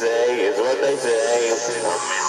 say is what they say.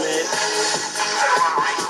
it.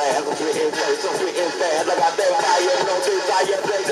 land. I'm sweating fast, I'm sweating fast. Like I said, I am no desire.